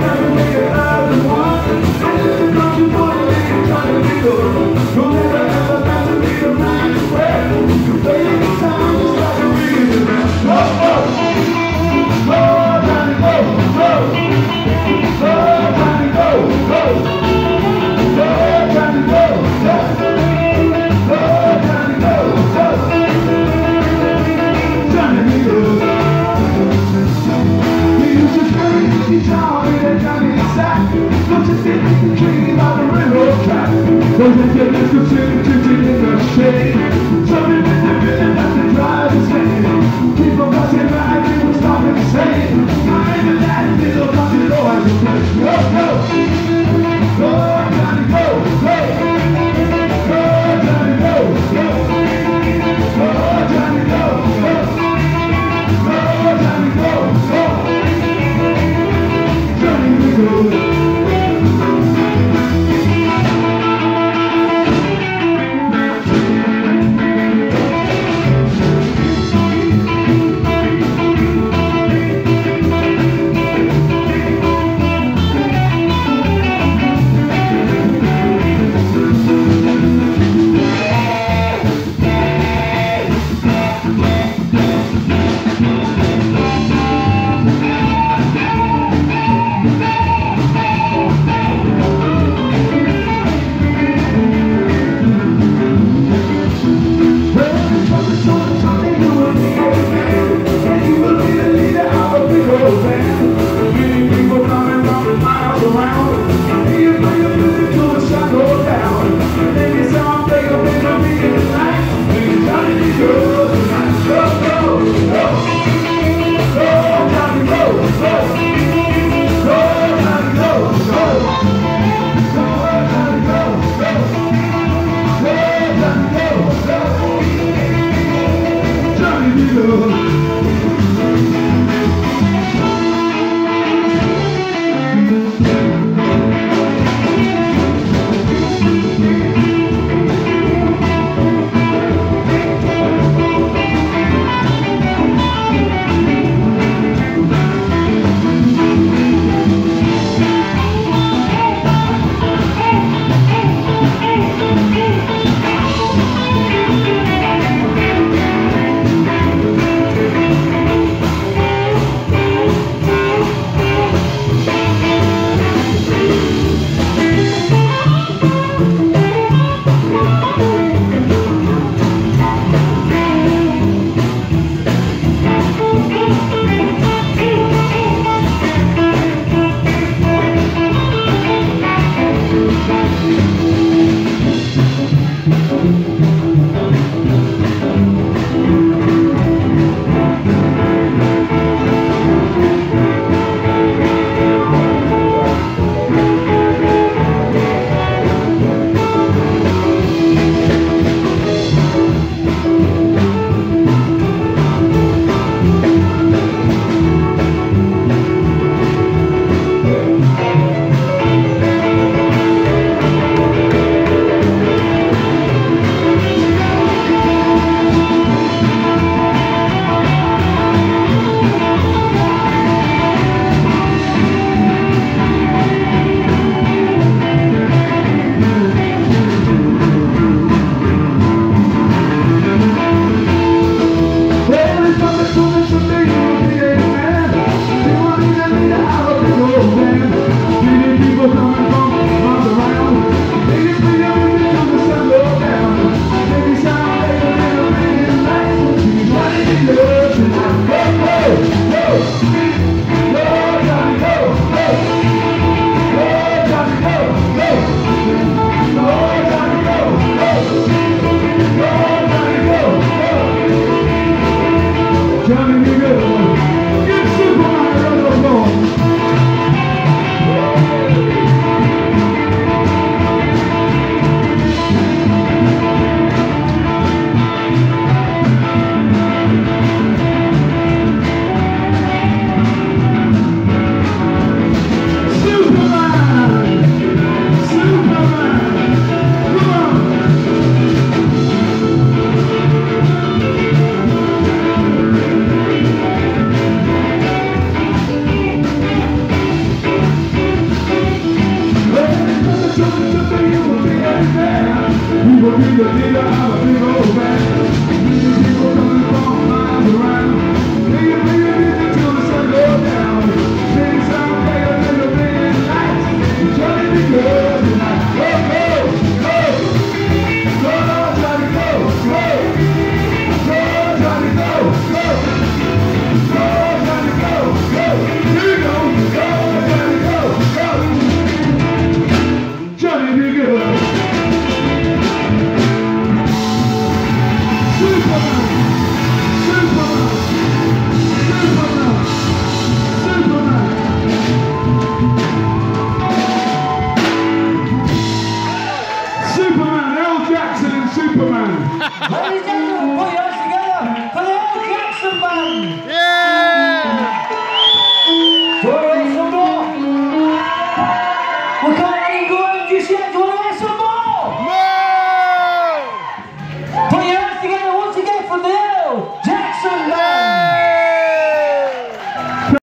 Welcome to your other Ladies